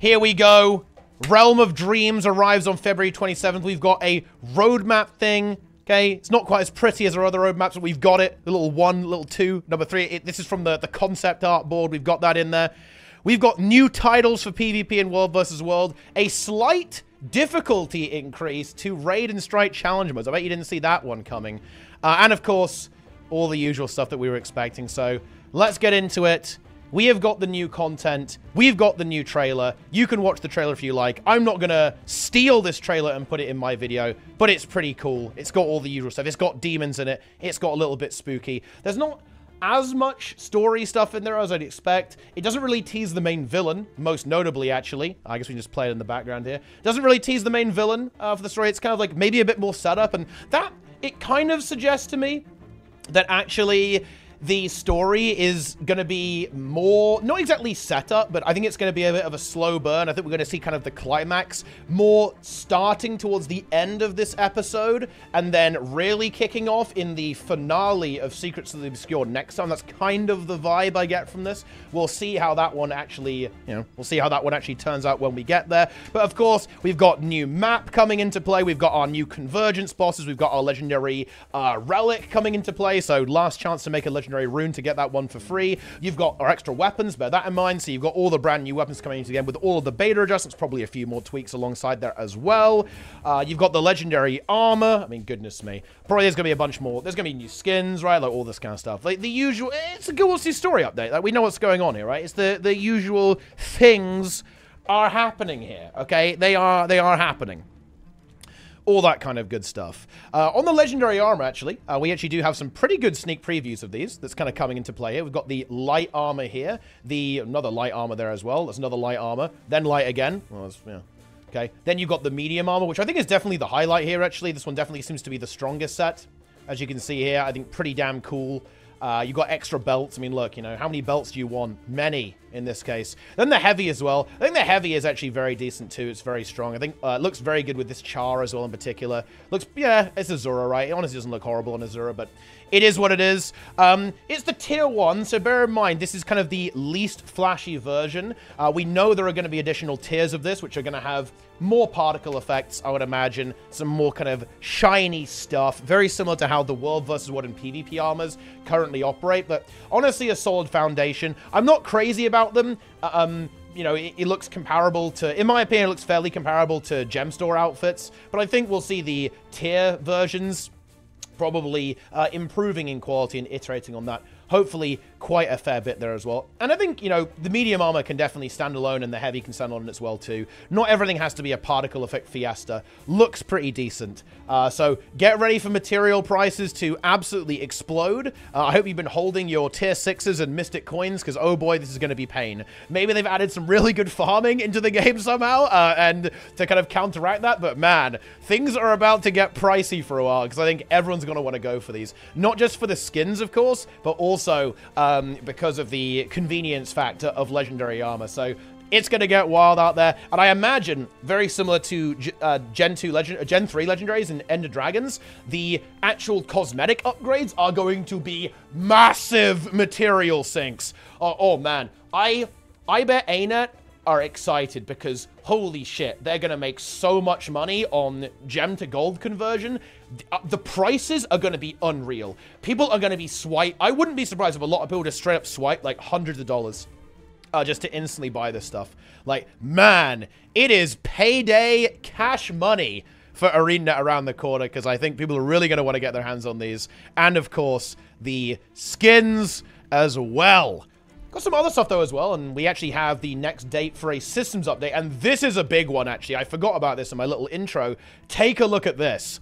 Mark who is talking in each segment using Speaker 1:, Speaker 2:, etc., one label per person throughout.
Speaker 1: Here we go. Realm of Dreams arrives on February 27th. We've got a roadmap thing. Okay, it's not quite as pretty as our other roadmaps, but we've got it. The little one, little two, number three. It, this is from the, the concept art board. We've got that in there. We've got new titles for PvP and World versus World. A slight difficulty increase to Raid and Strike challenge modes. I bet you didn't see that one coming. Uh, and of course, all the usual stuff that we were expecting. So let's get into it. We have got the new content. We've got the new trailer. You can watch the trailer if you like. I'm not going to steal this trailer and put it in my video, but it's pretty cool. It's got all the usual stuff. It's got demons in it. It's got a little bit spooky. There's not as much story stuff in there as I'd expect. It doesn't really tease the main villain, most notably, actually. I guess we can just play it in the background here. It doesn't really tease the main villain uh, for the story. It's kind of like maybe a bit more setup, and that, it kind of suggests to me that actually the story is going to be more, not exactly set up, but I think it's going to be a bit of a slow burn. I think we're going to see kind of the climax more starting towards the end of this episode and then really kicking off in the finale of Secrets of the Obscure next time. That's kind of the vibe I get from this. We'll see how that one actually, you know, we'll see how that one actually turns out when we get there. But of course, we've got new map coming into play. We've got our new convergence bosses. We've got our legendary uh, relic coming into play. So last chance to make a legendary legendary rune to get that one for free. You've got our extra weapons, bear that in mind. So you've got all the brand new weapons coming into the game with all of the beta adjustments, probably a few more tweaks alongside there as well. Uh, you've got the legendary armor. I mean, goodness me. Probably there's going to be a bunch more. There's going to be new skins, right? Like all this kind of stuff. Like the usual, it's a Guild story update. Like we know what's going on here, right? It's the, the usual things are happening here, okay? They are, they are happening all that kind of good stuff. Uh, on the Legendary Armor, actually, uh, we actually do have some pretty good sneak previews of these that's kind of coming into play here. We've got the Light Armor here, the another Light Armor there as well. That's another Light Armor, then Light again. Well, yeah. Okay, then you've got the Medium Armor, which I think is definitely the highlight here, actually. This one definitely seems to be the strongest set. As you can see here, I think pretty damn cool. Uh, you got extra belts. I mean, look, you know, how many belts do you want? Many in this case. Then the heavy as well. I think the heavy is actually very decent too. It's very strong. I think uh, it looks very good with this char as well in particular. Looks, yeah, it's Azura, right? It honestly doesn't look horrible on Azura, but it is what it is. Um, it's the tier one, so bear in mind, this is kind of the least flashy version. Uh, we know there are going to be additional tiers of this, which are going to have more particle effects, I would imagine. Some more kind of shiny stuff. Very similar to how the World versus World in PvP armors currently operate, but honestly a solid foundation. I'm not crazy about them. Uh, um, you know, it, it, looks comparable to, in my opinion, it looks fairly comparable to gem store outfits, but I think we'll see the tier versions probably uh, improving in quality and iterating on that hopefully quite a fair bit there as well. And I think, you know, the medium armor can definitely stand alone and the heavy can stand alone as well too. Not everything has to be a particle effect fiesta. Looks pretty decent. Uh, so get ready for material prices to absolutely explode. Uh, I hope you've been holding your tier 6s and mystic coins because oh boy, this is going to be pain. Maybe they've added some really good farming into the game somehow uh, and to kind of counteract that. But man, things are about to get pricey for a while because I think everyone's going to want to go for these. Not just for the skins, of course, but also um, because of the convenience factor of legendary armor. So it's going to get wild out there. And I imagine, very similar to uh, Gen 2 Legend, uh, Gen 3 Legendaries and End of Dragons, the actual cosmetic upgrades are going to be massive material sinks. Oh, oh man. I, I bet ANET are excited because holy shit, they're to make so much money on gem to gold conversion. Uh, the prices are to be unreal. People are to be swipe. I wouldn't be surprised if a lot of people just straight up swipe like hundreds of dollars uh, just to instantly buy this stuff. Like, man, it is payday cash money for Arena around the corner because I think people are really to want to get their hands on these. And of course, the skins as well. Got some other stuff though as well, and we actually have the next date for a systems update, and this is a big one actually. I forgot about this in my little intro. Take a look at this.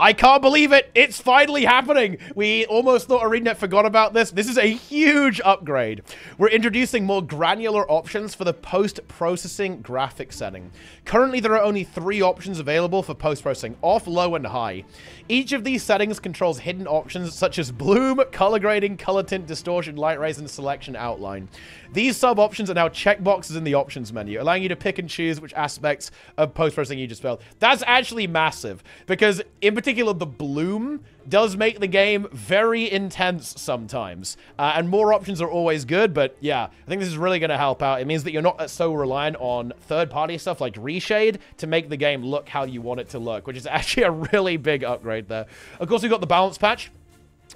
Speaker 1: I can't believe it. It's finally happening. We almost thought ArenaNet forgot about this. This is a huge upgrade. We're introducing more granular options for the post-processing graphic setting. Currently, there are only three options available for post-processing, off, low, and high. Each of these settings controls hidden options such as bloom, color grading, color tint, distortion, light rays, and selection outline. These sub-options are now checkboxes in the options menu, allowing you to pick and choose which aspects of post-processing you just felt. That's actually massive, because in particular, particular, the bloom does make the game very intense sometimes. Uh, and more options are always good, but yeah, I think this is really going to help out. It means that you're not so reliant on third-party stuff like Reshade to make the game look how you want it to look, which is actually a really big upgrade there. Of course, we've got the balance patch.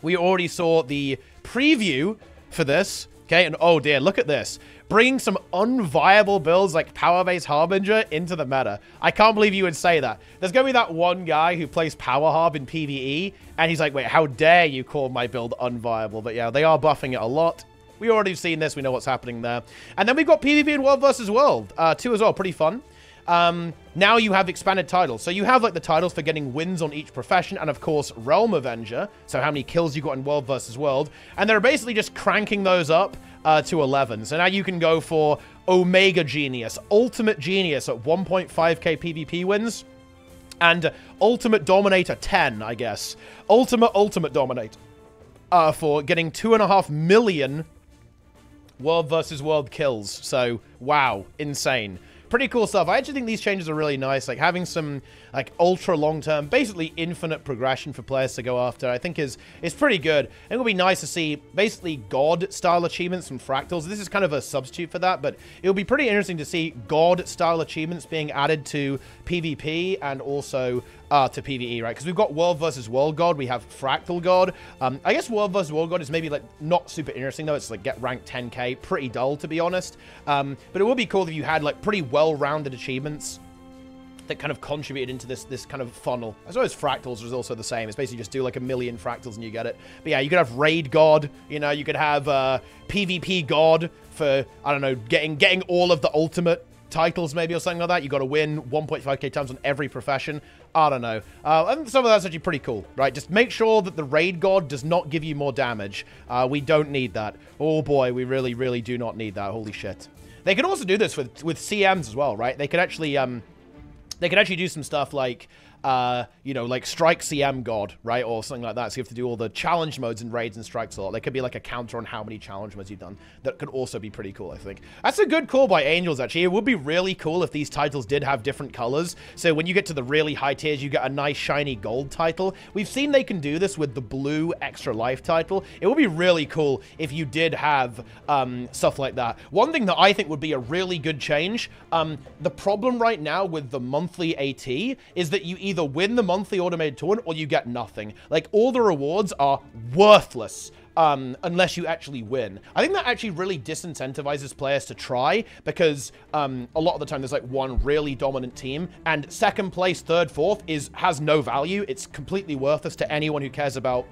Speaker 1: We already saw the preview for this, okay? And oh dear, look at this bringing some unviable builds like Power Base Harbinger into the meta. I can't believe you would say that. There's going to be that one guy who plays Power Harb in PvE, and he's like, wait, how dare you call my build unviable? But yeah, they are buffing it a lot. We already seen this. We know what's happening there. And then we've got PvP in World versus World, uh, too, as well. Pretty fun. Um, now you have expanded titles. So you have like the titles for getting wins on each profession and of course Realm Avenger. So how many kills you got in World versus World. And they're basically just cranking those up uh, to 11. So now you can go for Omega Genius, Ultimate Genius at 1.5k PvP wins, and Ultimate Dominator 10, I guess. Ultimate Ultimate Dominator uh, for getting 2.5 million World versus World kills. So, wow, insane pretty cool stuff. I actually think these changes are really nice. Like having some like ultra long term, basically infinite progression for players to go after, I think is is pretty good. It would be nice to see basically God style achievements from fractals. This is kind of a substitute for that, but it would be pretty interesting to see God style achievements being added to PvP and also uh, to PvE, right? Because we've got World versus World God, we have Fractal God. Um, I guess World versus World God is maybe like not super interesting though. It's like get ranked 10k, pretty dull to be honest. Um, but it would be cool if you had like pretty well-rounded achievements that kind of contributed into this this kind of funnel. As well as fractals was also the same. It's basically just do like a million fractals and you get it. But yeah, you could have raid god. You know, you could have uh, PvP god for I don't know, getting getting all of the ultimate titles maybe or something like that. You got to win 1.5k times on every profession. I don't know. Uh, and some of that's actually pretty cool, right? Just make sure that the raid god does not give you more damage. Uh, we don't need that. Oh boy, we really, really do not need that. Holy shit. They can also do this with with CMs as well, right? They could actually um, they could actually do some stuff like uh, you know, like Strike CM God, right? Or something like that. So you have to do all the challenge modes and raids and strikes a lot. There could be like a counter on how many challenge modes you've done. That could also be pretty cool, I think. That's a good call by Angels, actually. It would be really cool if these titles did have different colors. So when you get to the really high tiers, you get a nice shiny gold title. We've seen they can do this with the blue extra life title. It would be really cool if you did have um, stuff like that. One thing that I think would be a really good change, um, the problem right now with the monthly AT is that you either either win the monthly automated tournament or you get nothing. Like, all the rewards are worthless. Um, unless you actually win. I think that actually really disincentivizes players to try because um, a lot of the time there's like one really dominant team and second place, third, fourth is has no value. It's completely worthless to anyone who cares about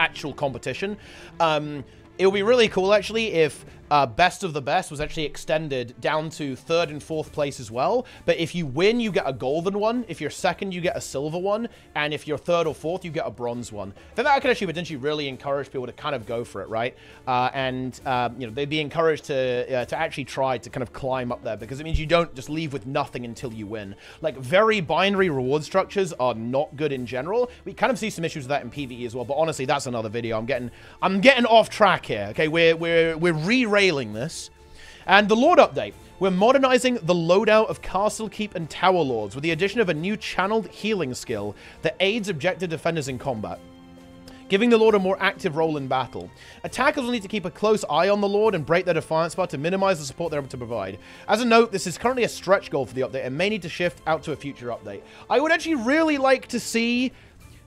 Speaker 1: actual competition. Um, it would be really cool actually if uh, best of the best was actually extended down to third and fourth place as well. But if you win, you get a golden one. If you're second, you get a silver one. And if you're third or fourth, you get a bronze one. Then that could actually potentially really encourage people to kind of go for it, right? Uh, and, uh, you know, they'd be encouraged to, uh, to actually try to kind of climb up there because it means you don't just leave with nothing until you win. Like, very binary reward structures are not good in general. We kind of see some issues with that in PvE as well. But honestly, that's another video. I'm getting, I'm getting off track here, okay? We're, we're, we're re-rating this. And the Lord update. We're modernizing the loadout of Castle Keep and Tower Lords with the addition of a new channeled healing skill that aids objective defenders in combat giving the Lord a more active role in battle. Attackers will need to keep a close eye on the Lord and break their Defiance bar to minimize the support they're able to provide. As a note, this is currently a stretch goal for the update and may need to shift out to a future update. I would actually really like to see...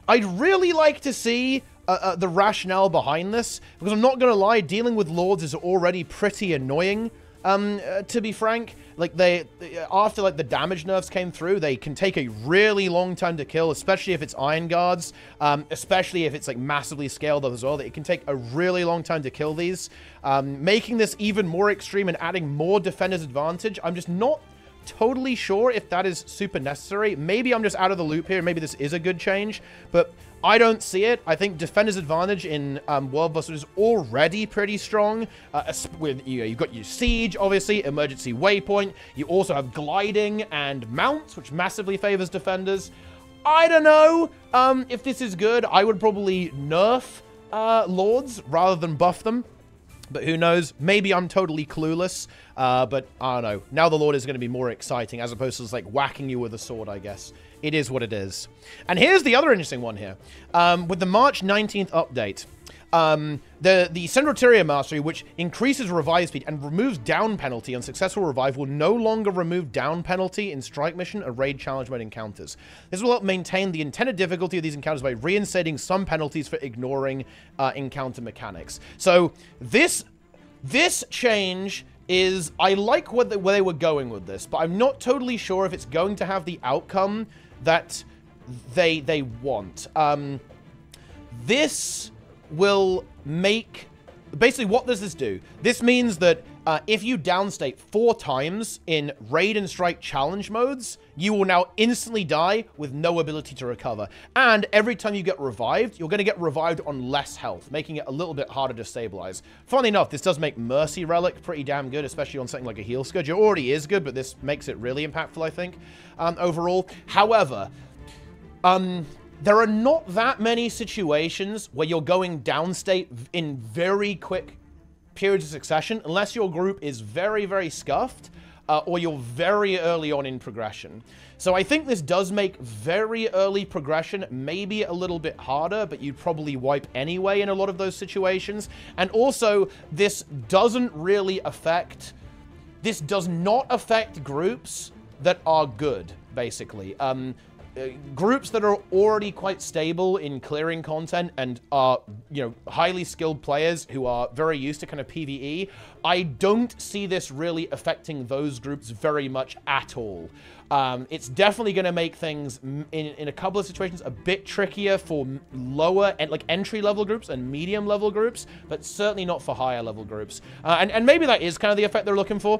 Speaker 1: I'd really like to see uh, uh, the rationale behind this, because I'm not going to lie, dealing with lords is already pretty annoying, um, uh, to be frank. Like, they, after, like, the damage nerfs came through, they can take a really long time to kill, especially if it's Iron Guards, um, especially if it's, like, massively scaled up as well. That it can take a really long time to kill these. Um, making this even more extreme and adding more defender's advantage, I'm just not totally sure if that is super necessary. Maybe I'm just out of the loop here. Maybe this is a good change, but I don't see it. I think Defender's Advantage in um, World Buster is already pretty strong. Uh, with you know, You've got your Siege, obviously, Emergency Waypoint. You also have Gliding and Mounts, which massively favors defenders. I don't know um, if this is good. I would probably nerf uh, Lords rather than buff them. But who knows? Maybe I'm totally clueless. Uh, but I don't know. Now the Lord is going to be more exciting as opposed to just like whacking you with a sword, I guess. It is what it is. And here's the other interesting one here. Um, with the March 19th update, um, the, the Central Tyria Mastery, which increases revive speed and removes down penalty on successful revive, will no longer remove down penalty in strike mission or raid challenge mode encounters. This will help maintain the intended difficulty of these encounters by reinstating some penalties for ignoring uh, encounter mechanics. So this this change is I like what the, where they were going with this, but I'm not totally sure if it's going to have the outcome that they they want. Um, this will make... Basically, what does this do? This means that uh, if you downstate four times in Raid and Strike challenge modes, you will now instantly die with no ability to recover. And every time you get revived, you're going to get revived on less health, making it a little bit harder to stabilize. Funnily enough, this does make Mercy Relic pretty damn good, especially on something like a Heal Scourge. It already is good, but this makes it really impactful, I think, um, overall. However, um, there are not that many situations where you're going downstate in very quick periods of succession, unless your group is very, very scuffed, uh, or you're very early on in progression. So I think this does make very early progression maybe a little bit harder, but you'd probably wipe anyway in a lot of those situations. And also, this doesn't really affect... This does not affect groups that are good, basically. Um, uh, groups that are already quite stable in clearing content and are, you know, highly skilled players who are very used to kind of PvE, I don't see this really affecting those groups very much at all. Um, it's definitely going to make things, in, in a couple of situations, a bit trickier for lower, and like entry-level groups and medium-level groups, but certainly not for higher-level groups. Uh, and, and maybe that is kind of the effect they're looking for.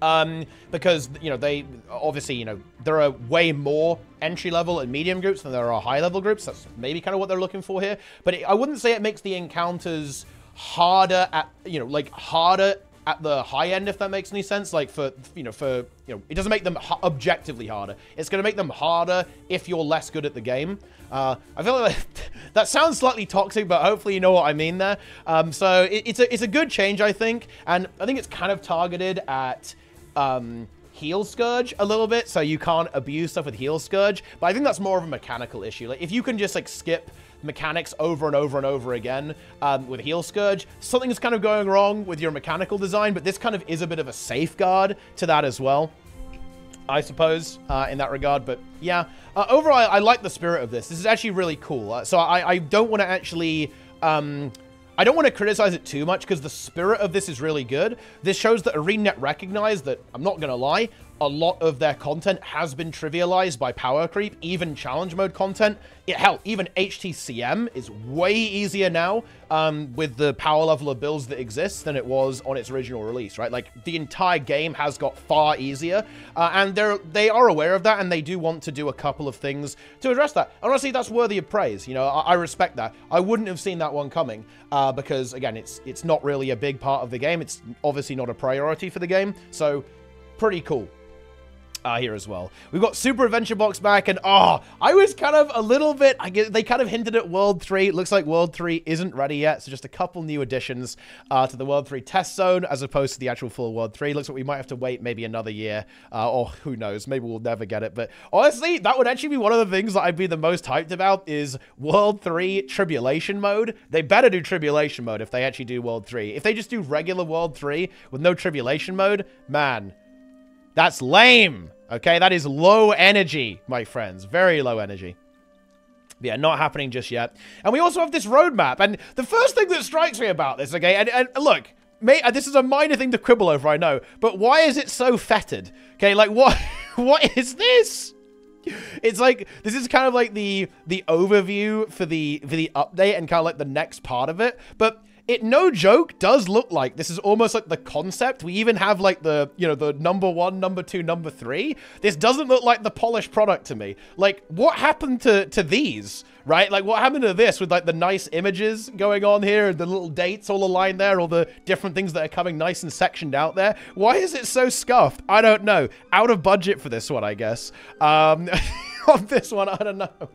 Speaker 1: Um, because, you know, they, obviously, you know, there are way more entry-level and medium groups than there are high-level groups. That's maybe kind of what they're looking for here. But it, I wouldn't say it makes the encounters harder at, you know, like, harder at the high end, if that makes any sense. Like, for, you know, for, you know, it doesn't make them objectively harder. It's going to make them harder if you're less good at the game. Uh, I feel like that sounds slightly toxic, but hopefully you know what I mean there. Um, so it, it's, a, it's a good change, I think. And I think it's kind of targeted at um, heal Scourge a little bit, so you can't abuse stuff with heal Scourge. But I think that's more of a mechanical issue. Like, if you can just, like, skip mechanics over and over and over again um, with Heal Scourge. Something's kind of going wrong with your mechanical design, but this kind of is a bit of a safeguard to that as well. I suppose, uh, in that regard. But yeah, uh, overall, I, I, like the spirit of this. This is actually really cool. Uh, so I, I don't want to actually... Um, I don't want to criticize it too much because the spirit of this is really good. This shows that ArenaNet recognized that, I'm not going to lie, a lot of their content has been trivialized by power creep, even challenge mode content. It, hell, even HTCM is way easier now um, with the power level of builds that exist than it was on its original release, right? Like, the entire game has got far easier, uh, and they're, they are aware of that, and they do want to do a couple of things to address that. And honestly, that's worthy of praise, you know, I, I respect that. I wouldn't have seen that one coming, uh, because, again, it's, it's not really a big part of the game. It's obviously not a priority for the game, so pretty cool uh, here as well. We've got Super Adventure Box back, and oh, I was kind of a little bit, I guess they kind of hinted at World 3. It looks like World 3 isn't ready yet, so just a couple new additions uh, to the World 3 test zone as opposed to the actual full World 3. Looks like we might have to wait maybe another year, uh, or who knows, maybe we'll never get it. But honestly, that would actually be one of the things that I'd be the most hyped about is World 3 Tribulation Mode. They better do Tribulation Mode if they actually do World 3. If they just do regular World 3 with no Tribulation Mode, man, that's lame. Okay, that is low energy, my friends. Very low energy. Yeah, not happening just yet. And we also have this roadmap. And the first thing that strikes me about this, okay, and, and look, may, uh, this is a minor thing to quibble over, I know, but why is it so fettered? Okay, like, what, what is this? It's like this is kind of like the the overview for the for the update and kind of like the next part of it. But it no joke does look like this is almost like the concept. We even have like the, you know, the number one, number two, number three. This doesn't look like the polished product to me. Like what happened to, to these, right? Like what happened to this with like the nice images going on here, and the little dates all aligned there, all the different things that are coming nice and sectioned out there. Why is it so scuffed? I don't know. Out of budget for this one, I guess. Um, on this one, I don't know.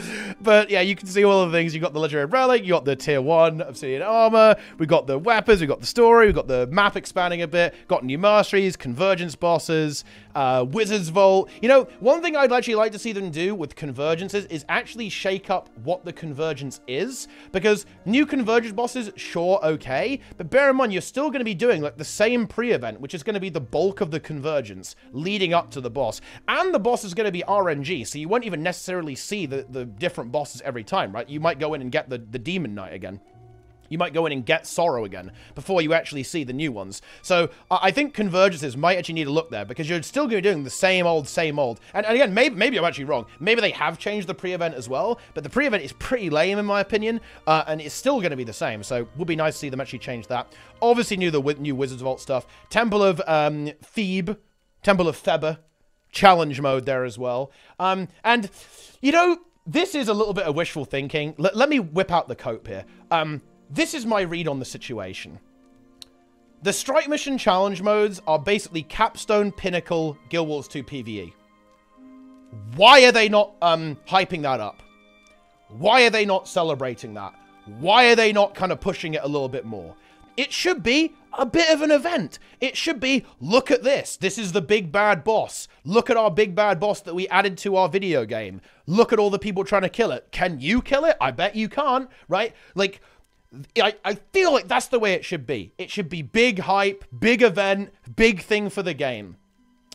Speaker 1: but yeah, you can see all the things. You got the legendary relic, you got the tier one obsidian armor, we got the weapons, we got the story, we got the map expanding a bit, got new masteries, convergence bosses, uh, wizard's vault. You know, one thing I'd actually like to see them do with convergences is actually shake up what the convergence is, because new convergence bosses, sure, okay, but bear in mind you're still going to be doing like the same pre-event, which is going to be the bulk of the convergence leading up to the boss, and the boss is going to be RNG, so you won't even necessarily see the the different bosses every time, right? You might go in and get the, the Demon Knight again. You might go in and get Sorrow again before you actually see the new ones. So I think convergences might actually need a look there because you're still going to be doing the same old, same old. And, and again, maybe, maybe I'm actually wrong. Maybe they have changed the pre-event as well, but the pre-event is pretty lame in my opinion, uh, and it's still going to be the same. So would be nice to see them actually change that. Obviously, new the new Wizards Vault stuff. Temple of um, Febe, Temple of Febe, challenge mode there as well. Um, and you know this is a little bit of wishful thinking. L let me whip out the cope here. Um, this is my read on the situation. The Strike Mission challenge modes are basically Capstone, Pinnacle, Guild Wars 2 PvE. Why are they not um, hyping that up? Why are they not celebrating that? Why are they not kind of pushing it a little bit more? It should be a bit of an event. It should be, look at this. This is the big bad boss. Look at our big bad boss that we added to our video game. Look at all the people trying to kill it. Can you kill it? I bet you can't, right? Like, I, I feel like that's the way it should be. It should be big hype, big event, big thing for the game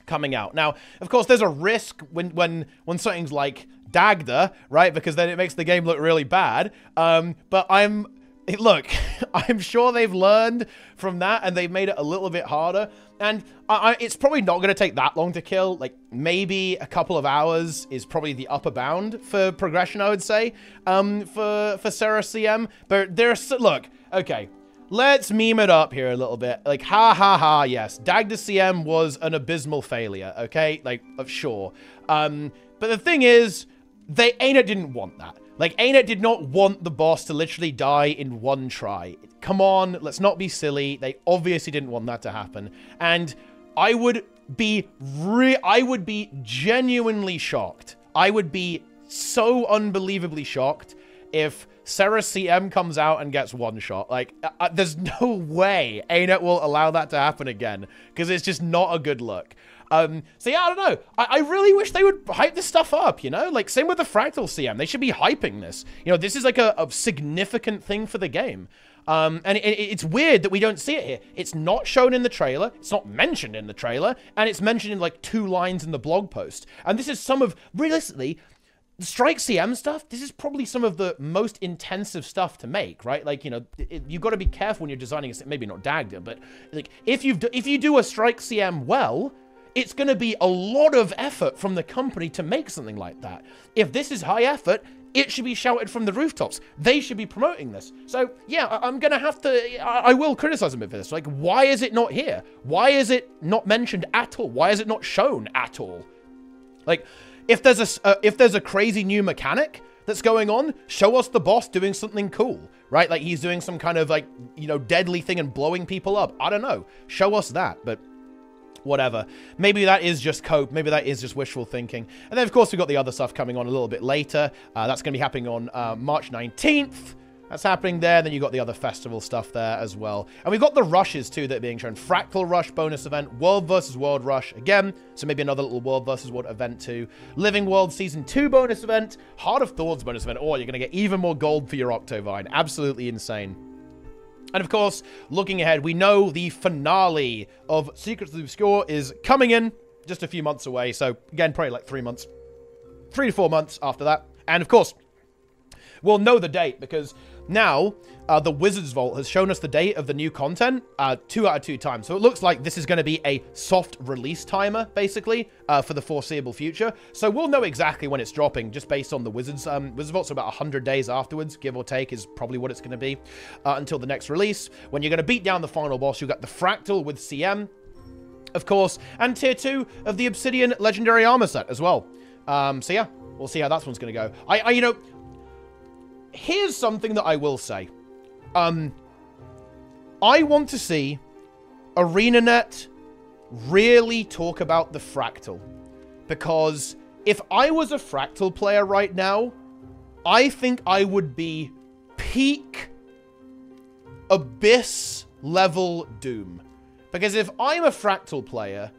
Speaker 1: coming out. Now, of course, there's a risk when when when something's like Dagda, right? Because then it makes the game look really bad. Um, but I'm look, I'm sure they've learned from that and they've made it a little bit harder. And I, I, it's probably not going to take that long to kill. Like, maybe a couple of hours is probably the upper bound for progression, I would say, um, for, for Cerus CM. But there's, look, okay, let's meme it up here a little bit. Like, ha ha ha, yes, Dagda CM was an abysmal failure, okay? Like, of sure. Um, but the thing is, they, Anet didn't want that. Like, Anet did not want the boss to literally die in one try. Come on, let's not be silly. They obviously didn't want that to happen. And I would be re- I would be genuinely shocked. I would be so unbelievably shocked if Cerus CM comes out and gets one shot. Like, uh, uh there's no way Anet will allow that to happen again because it's just not a good look. Um, so yeah, I don't know. I, I, really wish they would hype this stuff up, you know? Like, same with the Fractal CM. They should be hyping this. You know, this is like a, a significant thing for the game. Um, and it, it, it's weird that we don't see it here. It's not shown in the trailer, it's not mentioned in the trailer, and it's mentioned in like two lines in the blog post. And this is some of, realistically, Strike CM stuff, this is probably some of the most intensive stuff to make, right? Like, you know, it, you've got to be careful when you're designing a, maybe not Dagda, but like if you if you do a Strike CM well, it's going to be a lot of effort from the company to make something like that. If this is high effort, it should be shouted from the rooftops. They should be promoting this. So, yeah, I- am going to have to, I-, I will criticize them for this. Like, why is it not here? Why is it not mentioned at all? Why is it not shown at all? Like, if there's a, uh, if there's a crazy new mechanic that's going on, show us the boss doing something cool, right? Like he's doing some kind of like, you know, deadly thing and blowing people up. I don't know. Show us that. But whatever. Maybe that is just cope. Maybe that is just wishful thinking. And then, of course, we've got the other stuff coming on a little bit later. Uh, that's going to be happening on uh, March 19th. That's happening there. Then you've got the other festival stuff there as well. And we've got the rushes, too, that are being shown. Fractal Rush bonus event, World versus World Rush again. So maybe another little World versus World event, too. Living World Season 2 bonus event, Heart of Thorns bonus event. Oh, you're going to get even more gold for your Octovine. Absolutely insane. And of course, looking ahead, we know the finale of Secrets of the Obscure is coming in just a few months away. So, again, probably like three months, three to four months after that. And of course, we'll know the date because now, uh, the Wizards Vault has shown us the date of the new content uh, two out of two times. So it looks like this is going to be a soft release timer, basically, uh, for the foreseeable future. So we'll know exactly when it's dropping, just based on the Wizards um, Wizards Vault. So about 100 days afterwards, give or take, is probably what it's going to be uh, until the next release. When you're going to beat down the final boss, you've got the Fractal with CM, of course, and Tier 2 of the Obsidian Legendary Armor set as well. Um, so yeah, we'll see how that one's going to go. I, I, you know, here's something that I will say. Um, I want to see ArenaNet really talk about the Fractal. Because if I was a Fractal player right now, I think I would be peak abyss level Doom. Because if I'm a Fractal player,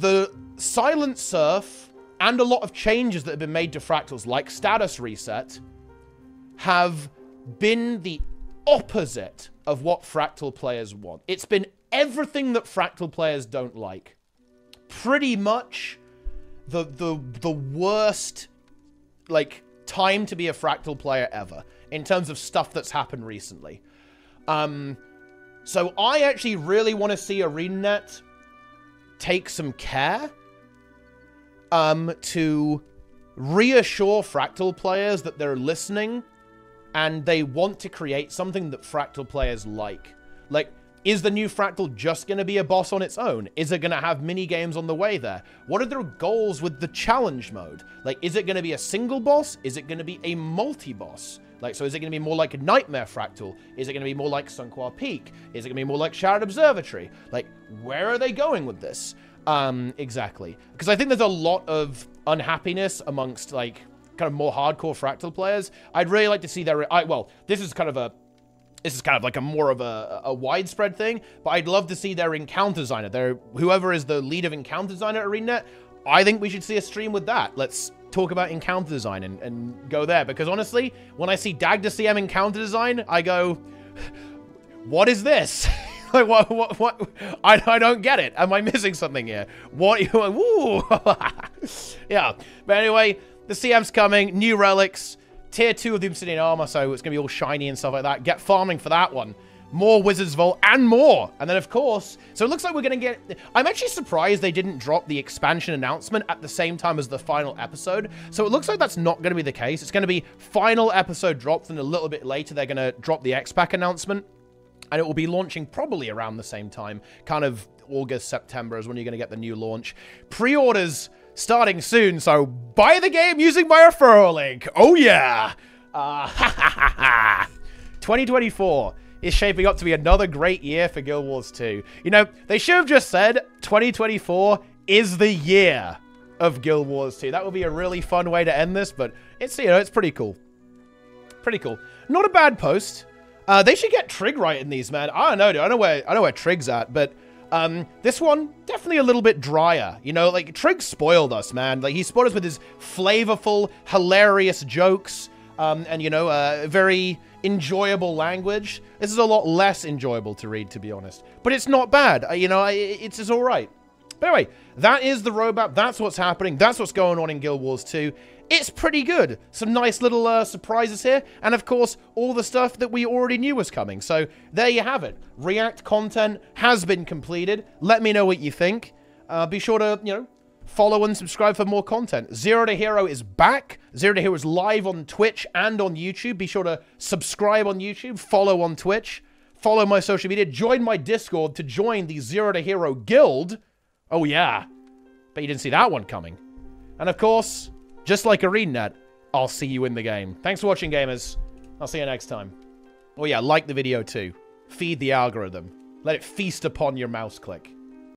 Speaker 1: the Silent Surf and a lot of changes that have been made to Fractals, like status reset, have been the opposite of what Fractal players want. It's been everything that Fractal players don't like. Pretty much the the the worst like time to be a Fractal player ever in terms of stuff that's happened recently. Um so I actually really want to see ArenaNet take some care um, to reassure Fractal players that they're listening and they want to create something that Fractal players like. Like, is the new Fractal just going to be a boss on its own? Is it going to have mini games on the way there? What are their goals with the challenge mode? Like, is it going to be a single boss? Is it going to be a multi-boss? Like, so is it going to be more like Nightmare Fractal? Is it going to be more like Sunqua Peak? Is it going to be more like Shattered Observatory? Like, where are they going with this? Um, exactly. Because I think there's a lot of unhappiness amongst, like, kind of more hardcore Fractal players. I'd really like to see their... I, well, this is kind of a... This is kind of like a more of a, a widespread thing, but I'd love to see their encounter designer, their whoever is the lead of encounter designer at ArenaNet. I think we should see a stream with that. Let's talk about encounter design and, and go there. Because honestly, when I see Dagda CM encounter design, I go, what is this? like, what, what, what? I, I don't get it. Am I missing something here? What? Yeah. But anyway, the CM's coming. New relics. Tier 2 of the Obsidian Armor, so it's going to be all shiny and stuff like that. Get farming for that one more Wizard's Vault, and more. And then, of course, so it looks like we're going to get... I'm actually surprised they didn't drop the expansion announcement at the same time as the final episode. So it looks like that's not going to be the case. It's going to be final episode dropped, and a little bit later they're going to drop the X-Pack announcement. And it will be launching probably around the same time, kind of August, September is when you're going to get the new launch. Pre-orders starting soon, so buy the game using my referral link. Oh, yeah. Uh, 2024 is shaping up to be another great year for Guild Wars 2. You know, they should have just said 2024 is the year of Guild Wars 2. That would be a really fun way to end this, but it's, you know, it's pretty cool. Pretty cool. Not a bad post. Uh, they should get Trig right in these, man. I don't know, dude. I know where I know where Trig's at, but um, this one definitely a little bit drier. You know, like Trig spoiled us, man. Like he spoiled us with his flavorful, hilarious jokes, um, and you know, uh, very enjoyable language. This is a lot less enjoyable to read, to be honest. But it's not bad. Uh, you know, it's, it's all right. But anyway, that is the roadmap. That's what's happening. That's what's going on in Guild Wars 2. It's pretty good. Some nice little uh, surprises here. And of course, all the stuff that we already knew was coming. So there you have it. React content has been completed. Let me know what you think. Uh, be sure to, you know, follow and subscribe for more content. Zero to Hero is back. Zero to Hero is live on Twitch and on YouTube. Be sure to subscribe on YouTube, follow on Twitch, follow my social media, join my Discord to join the Zero to Hero Guild. Oh, yeah. Bet you didn't see that one coming. And of course, just like ArenaNet, I'll see you in the game. Thanks for watching, gamers. I'll see you next time. Oh, yeah, like the video too. Feed the algorithm. Let it feast upon your mouse click.